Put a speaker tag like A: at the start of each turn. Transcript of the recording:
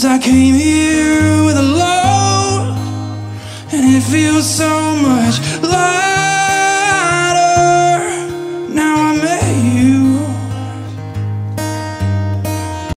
A: Cause I came here with a load And it feels so much